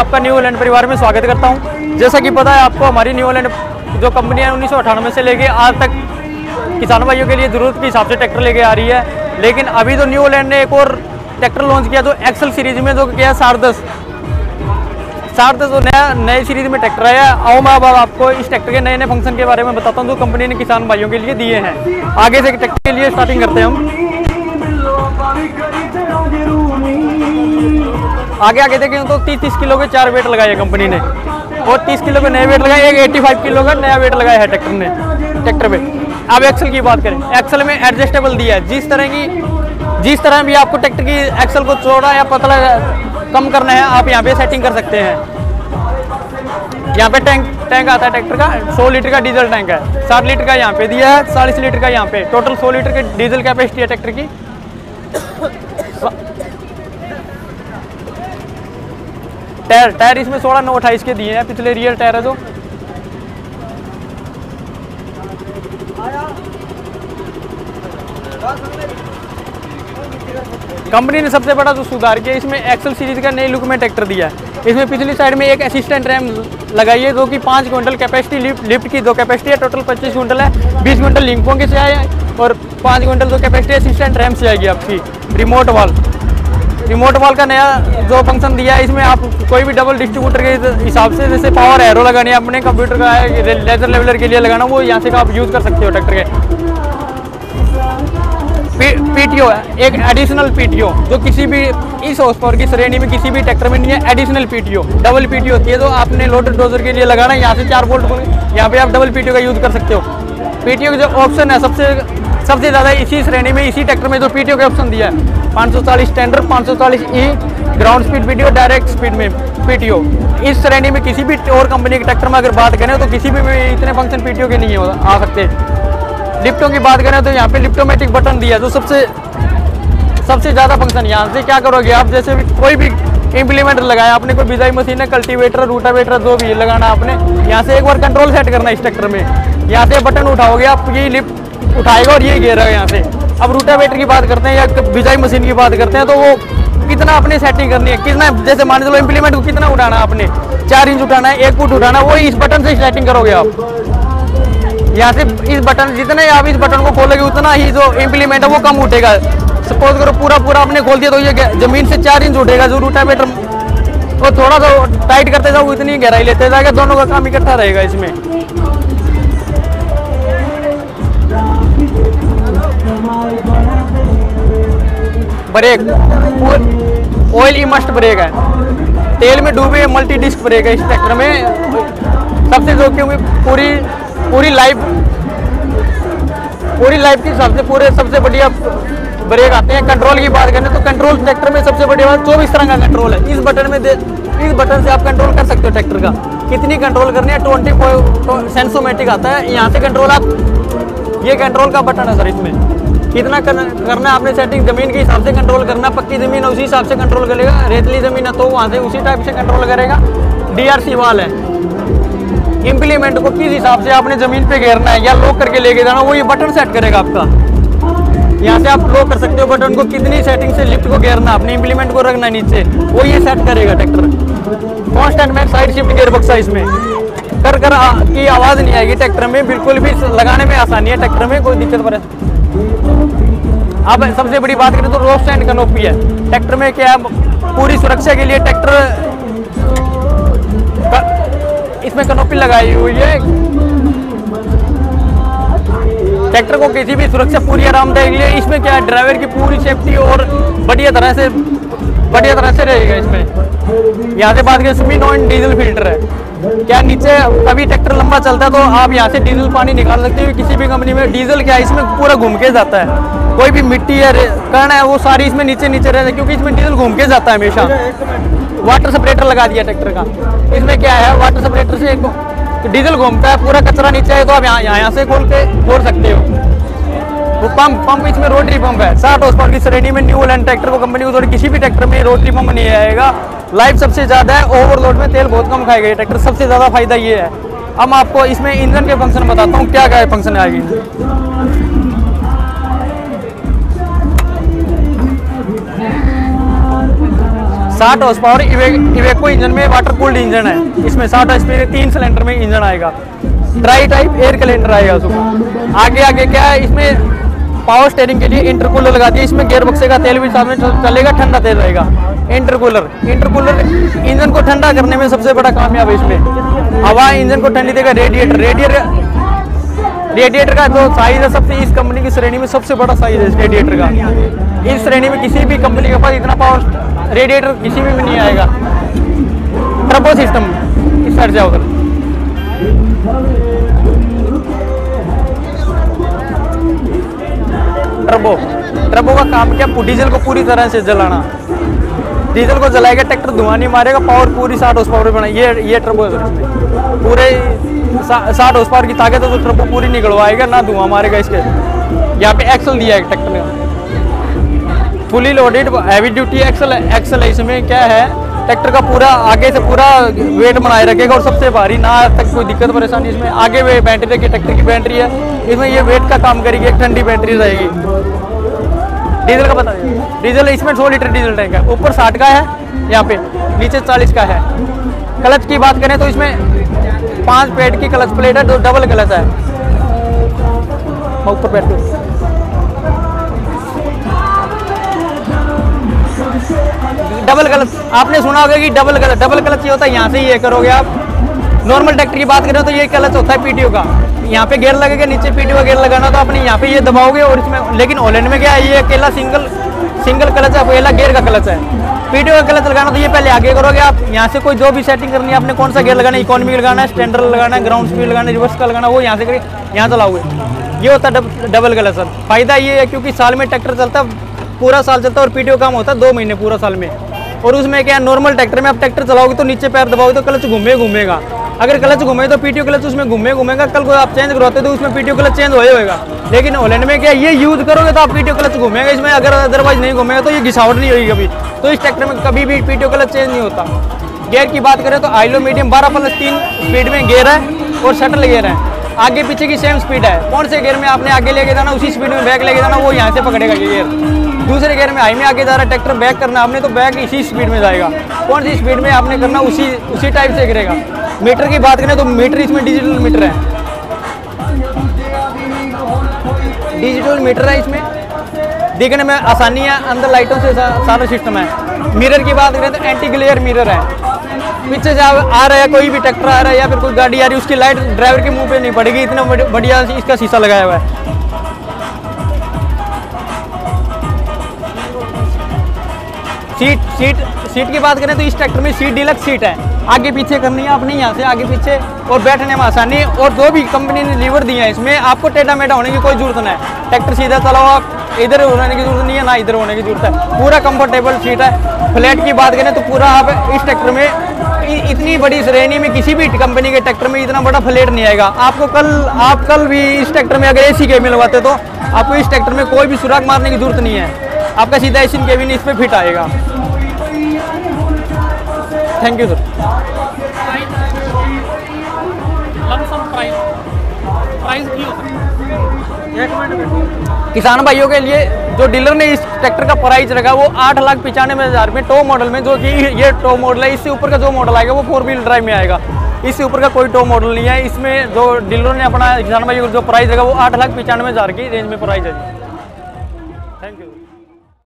आपका new land परिवार में स्वागत करता हूँ। जैसा कि पता है, आपको हमारी न्यू लैंड जो कंपनी है, उन्नीस से लेके आज तक किसान भाइयों के लिए ज़रूरत के हिसाब से ट्रैक्टर लेके आ रही है। लेकिन अभी तो न्यू लैंड ने एक और ट्रैक्टर लॉन्च किया, जो एक्सल सीरीज़ में, जो किया सारदस सारदस जो नया, नए सीरीज़ में ट्रैक्टर आया आओ मैं अब आपको इस ट्रैक्टर के नए नए फ़ंक्शन के बारे में बताता हूँ, जो कंपनी ने किसान भाइयों के लिए दिए हैं। आगे से ट्रैक्टर के लिए स्टार्टिंग करते हैं हम। आगे आगे देखें तो तीस तीस किलो के चार वेट लगाए कंपनी ने। और 30 किलो के नए वेट लगाए, एक 85 किलो का नया वेट लगाया है ट्रैक्टर ने, ट्रैक्टर पे। अब एक्सल की बात करें एक्सल में एडजस्टेबल दिया है। जिस तरह की, जिस तरह भी आपको ट्रैक्टर की एक्सल को चौड़ा या पतला कम करना है, आप यहाँ पे सेटिंग कर सकते हैं। यहाँ पे टैंक टैंक आता है ट्रैक्टर का 100 लीटर का डीजल टैंक है। 60 लीटर का यहाँ पे दिया है 40 लीटर का यहाँ पे। टोटल 100 लीटर की डीजल कैपेसिटी है ट्रैक्टर की। टायर टायर इसमें सोलह, नौ, अट्ठाईस के दिए हैं। पिछले रियर टायर है जो। कंपनी ने सबसे बड़ा जो सुधार किया, इसमें एक्सल सीरीज़ का नई लुक में ट्रैक्टर दिया है। इसमें पिछली साइड में एक असिस्टेंट रैम लगाई है, जो कि पाँच क्विंटल कैपेसिटी लिफ्ट लिफ्ट की दो कैपेसिटी है टोटल पच्चीस क्विंटल है, बीस क्विंटल लिंकों के से आए और पाँच क्विंटल जो कैपेसिटी असिस्टेंट रैम से आएगी आपकी रिमोट वाल रिमोट वॉल का नया जो फ़ंक्शन दिया है, इसमें आप कोई भी डबल डिस्ट्रीब्यूटर के हिसाब से जैसे पावर एरो लगानी अपने कंप्यूटर का लेजर लेवलर के लिए लगाना, वो यहाँ से आप यूज़ कर सकते हो ट्रैक्टर के। पीटीओ है एक एडिशनल पीटीओ जो किसी भी, इस हॉर्स पावर की श्रेणी में किसी भी ट्रैक्टर में नहीं है एडिशनल पीटीओ डबल पीटीओ होती है तो आपने लोडर डोजर के लिए लगाना यहाँ से चार वोल्ट यहाँ पे आप डबल पीटीओ का यूज़ कर सकते हो। पीटीओ का जो ऑप्शन है, सबसे सबसे ज़्यादा इसी श्रेणी में, इसी ट्रैक्टर में जो पीटीओ का ऑप्शन दिया है 540 standard 540 E ground speed PTO direct speed में पीटीओ इस श्रेणी में किसी भी और कंपनी के ट्रैक्टर में अगर बात करें तो किसी भी इतने फ़ंक्शन पीटीओ के नहीं है, आ सकते। लिफ्टों की बात करें तो यहाँ पे लिफ्टोमेटिक बटन दिया, जो सबसे सबसे ज़्यादा फ़ंक्शन यहाँ से क्या करोगे आप? जैसे भी कोई भी इम्प्लीमेंट लगाया, आपने कोई बिजाई मशीन है कल्टीवेटर रूटावेटर जो भी लगाना आपने, यहाँ से एक बार कंट्रोल सेट करना है इस ट्रैक्टर में। यहाँ से बटन उठाओगे आप ये लिफ्ट उठाएगा और ये घेरेगा यहाँ से। अब रूटावेटर की बात करते हैं या बिजाई मशीन की बात करते हैं तो वो कितना अपने सेटिंग करनी है? कितना, जैसे मान चलो इम्प्लीमेंट को कितना उठाना आपने? चार इंच उठाना है, एक फुट उठाना वो इस बटन से सेटिंग करोगे आप। यहाँ से इस बटन जितने आप इस बटन को खोलोगे, उतना ही जो इम्प्लीमेंट है वो कम उठेगा। सपोज़ करो पूरा पूरा आपने खोल दिया तो ये ज़मीन से चार इंच उठेगा, जो रूटावेटर वो थोड़ा सा टाइट करते जाओ इतनी गहराई लेते जाएगा दोनों का काम इकट्ठा रहेगा इसमें। ब्रेक। ऑयल ही मस्ट ब्रेक है। तेल में डूबे मल्टी डिस्क ब्रेक है इस ट्रैक्टर में। सबसे जो क्योंकि पूरी पूरी लाइफ पूरी लाइफ की सबसे, पूरे सबसे बढ़िया ब्रेक आते हैं। कंट्रोल की बात करें तो कंट्रोल ट्रैक्टर में सबसे बढ़िया बात चौबीस तरह का कंट्रोल है। इस बटन में इस बटन से आप कंट्रोल कर सकते हो ट्रैक्टर का। कितनी कंट्रोल करनी है? ट्वेंटी सेंसोमेटिक आता है। यहाँ से कंट्रोल आप ये कंट्रोल का बटन है सर इसमें। कितना करना आपने सेटिंग ज़मीन के हिसाब से कंट्रोल करना, पक्की ज़मीन है उसी हिसाब से कंट्रोल करेगा, रेतली ज़मीन है तो वहाँ से उसी टाइप से कंट्रोल करेगा। डीआरसी वाल है। इम्प्लीमेंट को किस हिसाब से आपने ज़मीन पे घेरना है या लॉक करके लेके जाना, वो ये बटन सेट करेगा आपका। यहाँ से आप लॉक कर सकते हो बटन को, कितनी सेटिंग से लिफ्ट को घेरना, अपने इम्प्लीमेंट को रखना नीचे, वो ये सेट करेगा ट्रैक्टर कॉन्स्टेंट में साइड शिफ्ट गेयर बक्सा इसमें कर कर की आवाज़ नहीं आएगी ट्रैक्टर में बिल्कुल भी लगाने में आसानी है ट्रैक्टर में कोई दिक्कत पड़े अब सबसे बड़ी बात करें तो रोप स्टैंड कनोपी है। ट्रैक्टर में क्या पूरी सुरक्षा के लिए ट्रैक्टर इसमें कनोपी लगाई हुई है। ट्रैक्टर को किसी भी सुरक्षा पूरी आरामदायक लिए इसमें क्या है? ड्राइवर की पूरी सेफ्टी और बढ़िया तरह से बढ़िया तरह से रहेगा इसमें। यहाँ से बात करें इसमें नॉन डीजल फ़िल्टर है। क्या नीचे अभी ट्रैक्टर लंबा चलता है तो आप यहाँ से डीजल पानी निकाल सकते हो। किसी भी कंपनी में डीजल क्या है? इसमें पूरा घूम के जाता है। कोई भी मिट्टी है कर्ण है वो सारी इसमें नीचे नीचे रहते हैं क्योंकि इसमें डीजल घूम के जाता है हमेशा। वाटर सेपरेटर लगा दिया ट्रैक्टर का। इसमें क्या है वाटर सेपरेटर से एक डीजल घूमता है पूरा कचरा नीचे है तो आप यहाँ यहाँ से खोल के खोल सकते हो। वो पंप पंप इसमें रोटरी पंप है। साठ हॉर्स पावर की श्रेणी में न्यू लैंड ट्रैक्टर को कंपनी को किसी भी ट्रैक्टर में रोटरी पंप नहीं आएगा। लाइफ सबसे ज़्यादा है ओवरलोड में तेल बहुत कम खाएगा ट्रैक्टर सबसे ज़्यादा फ़ायदा ये है। अब आपको इसमें इंजन के फ़ंक्शन बताता हूँ क्या क्या फ़ंक्शन आएगी। साठ हॉर्स पावर इवेको इंजन में वाटर कूल्ड इंजन है। इसमें साठ एच तीन सिलेंडर में इंजन आएगा। ड्राई टाइप एयर कैलेंडर आएगा उसको आगे आगे क्या है? इसमें पावर स्टेयरिंग के लिए इंटरकूलर लगा दिया। इसमें गियर बक्से का तेल भी साथ में चलेगा, ठंडा तेल रहेगा। इंटरकूलर इंटरकूलर इंजन को ठंडा करने में सबसे बड़ा कामयाब है इसमें। हवा इंजन को ठंडी देगा। रेडिएटर रेडिएटर रेडिएटर का जो साइज़ है सबसे, इस कंपनी की श्रेणी में सबसे बड़ा साइज़ है रेडिएटर का। इस श्रेणी में किसी भी कंपनी के पास इतना पावर रेडिएटर किसी में भी नहीं आएगा। ट्रबो सिस्टम इस साइड से होकर ट्रबो ट्रबो का काम क्या? डीजल को पूरी तरह से जलाना। डीजल को जलाएगा ट्रैक्टर धुआँ नहीं मारेगा पावर पूरी साठ हॉर्स पावर बना ये ये ट्रबो है पूरे साठ हॉर्स पावर की ताकत है तो ट्रबो पूरी निकलवाएगा, ना धुआँ मारेगा इसके। यहाँ पे एक्सल दिया है ट्रैक्टर में fully loaded heavy duty axle axle इसमें क्या है? ट्रैक्टर का पूरा आगे से पूरा वेट बनाए रखेगा और सबसे भारी, ना तक कोई दिक्कत, परेशानी इसमें। आगे वे बैटरी रखी ट्रैक्टर की बैटरी है। इसमें ये वेट का काम करेगी, एक ठंडी बैटरी रहेगी। डीजल का बता डीजल इसमें सौ लीटर डीजल टैंक है। ऊपर साठ का है, यहाँ पे। नीचे चालीस का है। क्लच की बात करें तो इसमें पाँच पेड की क्लच प्लेट है डबल क्लच है। ऊपर बैठ आपने सुना होगा कि डबल क्लच डबल क्लच ये होता है, यहाँ से ये करोगे आप। नॉर्मल ट्रैक्टर की बात करें तो ये क्लच होता है पीटीओ का। यहाँ पे गेयर लगेगा, नीचे पीटीओ का गेयर लगाना तो अपने यहाँ पे ये दबाओगे और इसमें, लेकिन ओलैंड में क्या है, ये अकेला सिंगल सिंगल क्लच है, अकेला गेयर का क्लच है। पीटीओ का क्लच लगाना तो ये पहले आगे करोगे आप। यहाँ से कोई जो भी सेटिंग करनी है, आपने कौन सा गेयर लगाना है इकोनॉमी लगाना है स्टैंडर्ड लगाना है ग्राउंड स्पीड लगाना है रिवर्स का लगाना वो यहाँ से करिए, यहाँ चलाओगे। ये होता है डबल क्लच सर। फ़ायदा ये है, क्योंकि साल में ट्रैक्टर चलता, पूरा साल चलता है और पीटीओ काम होता है दो महीने पूरा साल में। और उसमें क्या नॉर्मल ट्रैक्टर में आप ट्रैक्टर चलाओगे तो नीचे पैर दबाओगे तो क्लच घूमे घूमेगा। अगर क्लच घूमे तो पीटीओ क्लच उसमें घूमे घूमेगा, कल को आप चेंज करवाते तो उसमें पीटीओ क्लच चेंज होएगा। लेकिन होलैंड में क्या ये यूज़ करोगे तो आप पीटीओ क्लच घूमेगा, इसमें अगर अदरवाइज़ नहीं घूमेगा तो ये घिसावट नहीं होगी कभी। तो इस ट्रैक्टर में कभी भी पीटीओ क्लच चेंज नहीं होता। गेयर की बात करें तो आइलो मीडियम बारह प्लस तीन स्पीड में गियर है और शटल गियर है। आगे पीछे की सेम स्पीड है। कौन से गियर में आपने आगे लेके जाना, उसी स्पीड में बैक लेके जाना, वो यहाँ से पकड़ेगा ये गियर दूसरे गियर में हाई में आगे जा रहा है ट्रैक्टर बैक करना आपने तो बैक इसी स्पीड में जाएगा। कौन सी स्पीड में आपने करना, उसी उसी टाइप से गिरेगा। मीटर की बात करें तो मीटर इसमें डिजिटल मीटर है। डिजिटल मीटर है इसमें। देखने में आसानी है, अंदर लाइटों से सारा सिस्टम है। मिरर की बात करें तो एंटी ग्लेयर मिरर है। पीछे से आ रहा है, कोई भी ट्रैक्टर आ रहा है या फिर कोई गाड़ी आ रही है, उसकी लाइट ड्राइवर के मुँह पे नहीं पड़ेगी, इतना बढ़िया इसका शीशा लगाया हुआ है। सीट सीट सीट की बात करें तो इस ट्रैक्टर में सीट डीलक्स सीट है। आगे पीछे करनी है, अपनी यहाँ से आगे पीछे और बैठने में आसानी और जो भी कंपनी ने लीवर दिए हैं, इसमें आपको टेढ़ा मेढ़ा होने की कोई ज़रूरत नहीं है। ट्रैक्टर सीधा चलाओ आप, इधर होने की ज़रूरत नहीं है, ना इधर होने की ज़रूरत है। पूरा कंफर्टेबल सीट है। फ्लैट की बात करें तो पूरा आप इस ट्रैक्टर में इतनी बड़ी श्रेणी में किसी भी कंपनी के ट्रैक्टर में इतना बड़ा फ्लेट नहीं आएगा। आपको कल, आप कल भी इस ट्रैक्टर में अगर एसी केबिन लगवाते तो आपको इस ट्रैक्टर में कोई भी सुराग मारने की ज़रूरत नहीं है। आपका सीधा एसी केबिन इस पर फिट आएगा। थैंक यू सर किसान भाइयों के लिए जो डीलर ने इस ट्रैक्टर का प्राइस रखा वो आठ लाख पचानवे हज़ार में टॉप मॉडल में जो कि ये टॉप मॉडल है इससे ऊपर का जो मॉडल आएगा वो फोर व्हील ड्राइव में आएगा। इससे ऊपर का कोई टॉप मॉडल नहीं है। इसमें जो डीलर ने अपना किसान भाइयों को जो प्राइस रखा वो आठ लाख पचानवे हज़ार की रेंज में प्राइस है थैंक यू